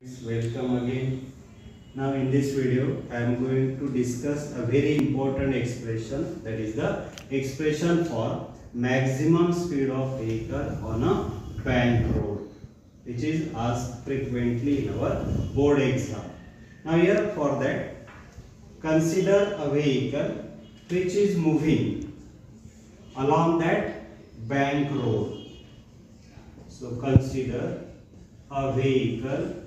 Welcome again. Now in this video I am going to discuss a very important expression that is the expression for maximum speed of vehicle on a bank road which is asked frequently in our board exam. Now here for that consider a vehicle which is moving along that bank road. So consider a vehicle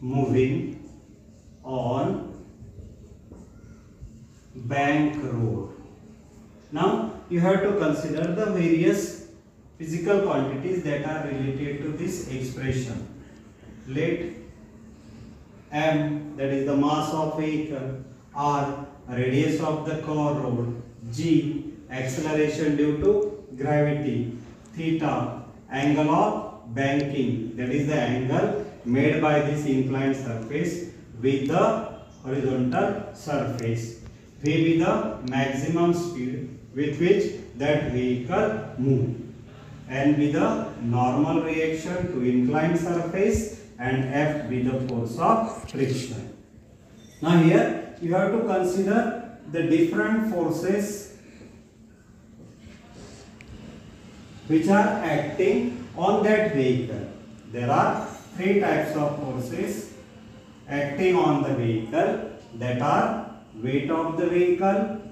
moving on bank road. Now you have to consider the various physical quantities that are related to this expression. Let m that is the mass of vehicle, r radius of the car road, g acceleration due to gravity, theta angle of banking that is the angle made by this inclined surface with the horizontal surface. V be the maximum speed with which that vehicle move. and be the normal reaction to inclined surface and F be the force of friction. Now here you have to consider the different forces which are acting on that vehicle. There are three types of forces acting on the vehicle that are weight of the vehicle,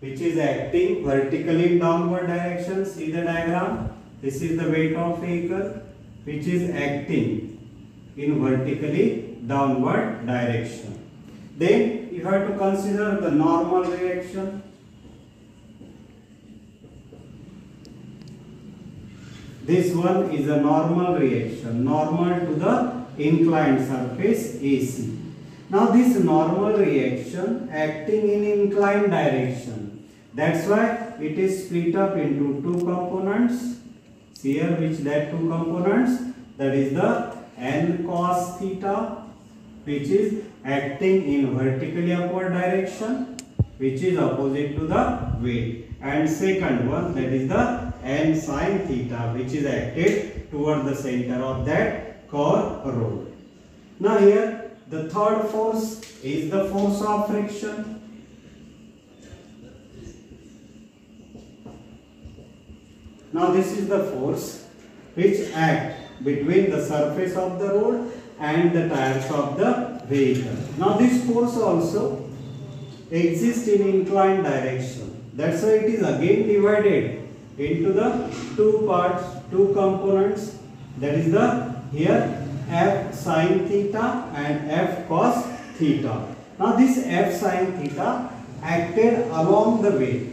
which is acting vertically in downward direction. See the diagram. This is the weight of vehicle which is acting in vertically downward direction. Then you have to consider the normal reaction This one is a normal reaction, normal to the inclined surface AC. Now this normal reaction acting in inclined direction. That's why it is split up into two components. Here which that two components that is the n cos theta which is acting in vertically upward direction which is opposite to the weight and second one that is the n sine theta which is acted toward the center of that road. Now here the third force is the force of friction. Now this is the force which act between the surface of the road and the tires of the vehicle. Now this force also exists in inclined direction. That's why it is again divided into the two parts, two components. That is the here f sine theta and f cos theta. Now this f sine theta acted along the way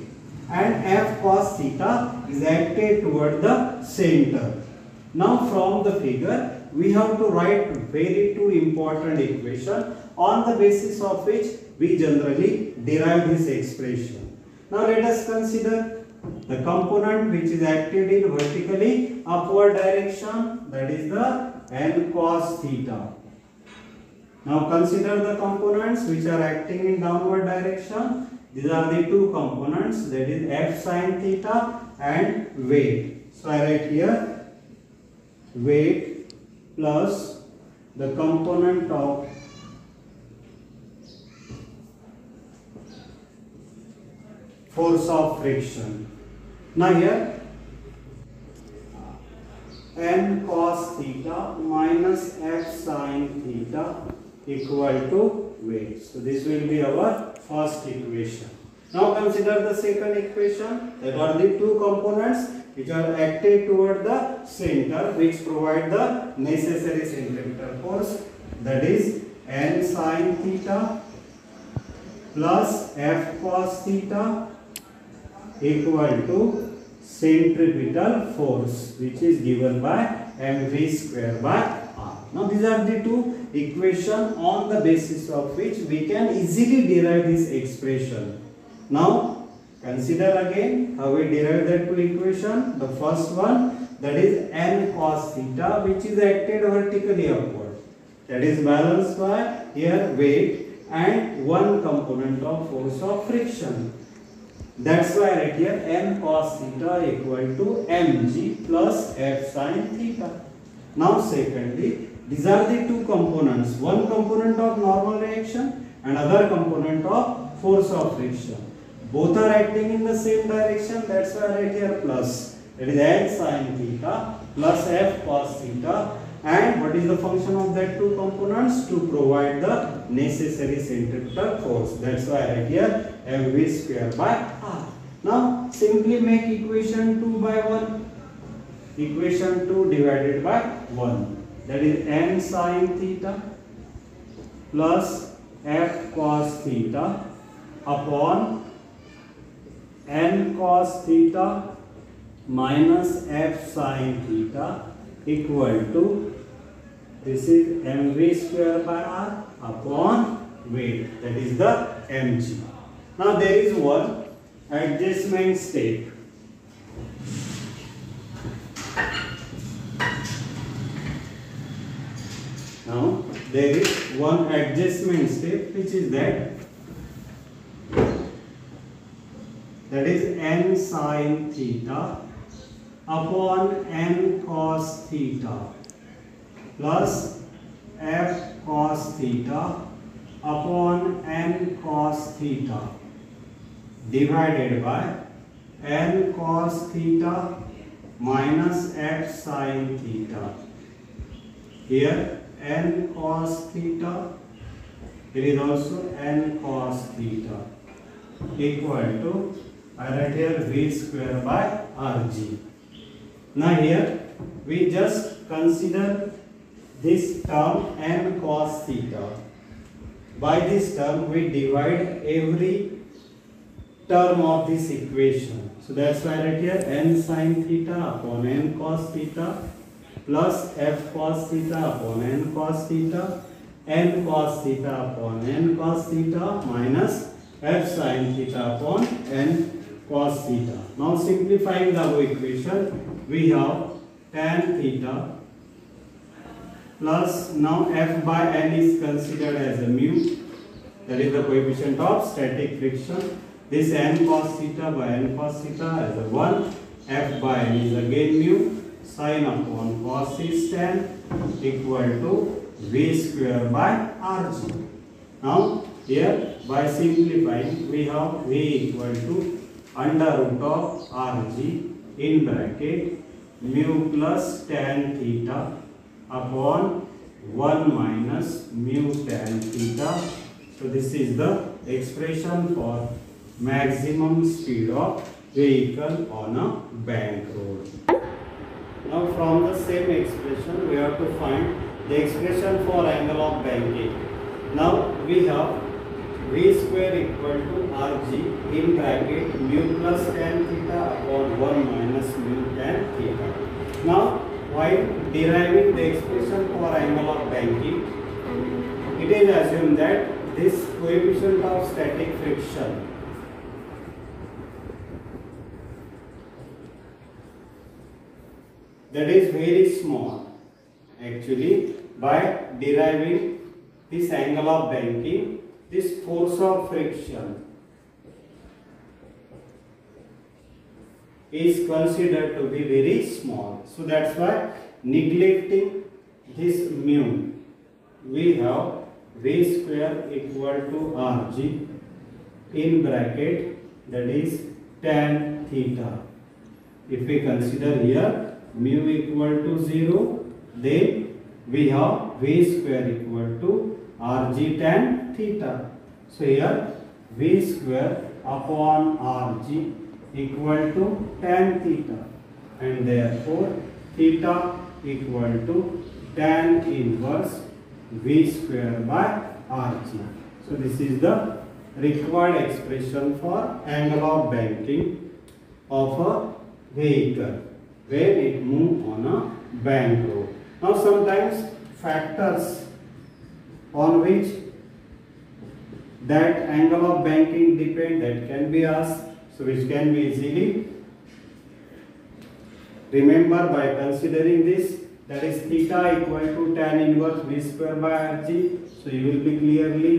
and f cos theta is acted toward the center. Now from the figure we have to write very two important equation on the basis of which we generally derive this expression. Now let us consider the component which is acted in vertically upward direction that is the n cos theta. Now consider the components which are acting in downward direction. These are the two components that is f sine theta and weight. So I write here weight plus the component of force of friction. Now here n cos theta minus f sine theta equal to weight. So this will be our first equation. Now consider the second equation. That are the two components which are acted toward the center which provide the necessary centripetal force that is n sine theta plus f cos theta equal to centripetal force which is given by mv square by r. Now these are the two equation on the basis of which we can easily derive this expression. Now consider again how we derive that two equation. The first one that is n cos theta which is acted vertically upward. That is balanced by here weight and one component of force of friction That's why write here n cos theta equal to mg plus f sin theta. Now secondly, these are the two components. One component of normal reaction and other component of force of friction. Both are acting in the same direction. That's why write here plus. It is n sin theta plus f cos theta and what is the function of that two components? To provide the necessary centripetal force. That's why I here mv square by r. Now simply make equation 2 by 1 equation 2 divided by 1 that is n sin theta plus f cos theta upon n cos theta minus f sin theta equal to this is mv square by r upon weight that is the mg. Now there is one adjustment step. Now there is one adjustment step which is that that is n sine theta upon n cos theta plus f cos theta upon n cos theta divided by n cos theta minus f sin theta. Here n cos theta, here is also n cos theta equal to I write here v square by rg. Now here we just consider this term n cos theta. By this term we divide every term of this equation. So that's why write here n sin theta upon n cos theta plus f cos theta upon n cos theta n cos theta upon n cos theta minus f sin theta upon n cos theta. Now simplifying the equation, we have tan theta plus now f by n is considered as a mu that is the coefficient of static friction. This n cos theta by n cos theta as a 1 f by n is again mu sine upon cos is tan equal to v square by rg. Now here by simplifying we have v equal to under root of rg in bracket mu plus tan theta upon one minus mu tan theta तो this is the expression for maximum speed of vehicle on a bank road now from the same expression we have to find the expression for angle of banking now we have v square equal to r g in banking mu plus tan theta while deriving the expression for angle of banking, it is assumed that this coefficient of static friction that is very small actually by deriving this angle of banking this force of friction is considered to be very small. So that's why neglecting this mu, we have v square equal to rg in bracket that is tan theta. If we consider here mu equal to 0, then we have v square equal to rg tan theta. So here v square upon rg equal to tan theta and therefore theta equal to tan inverse v square by rg. So this is the required expression for angle of banking of a vehicle when it move on a bank road. Now sometimes factors on which that angle of banking depend that can be asked so which can be easily remember by considering this that is theta equal to tan inverse v square by rg so you will be clearly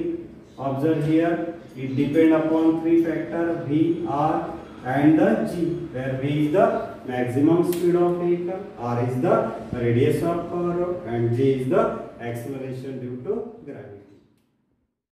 observe here It depend upon three factor V, R and the G where V is the maximum speed of vehicle, R is the radius of curve and G is the acceleration due to gravity.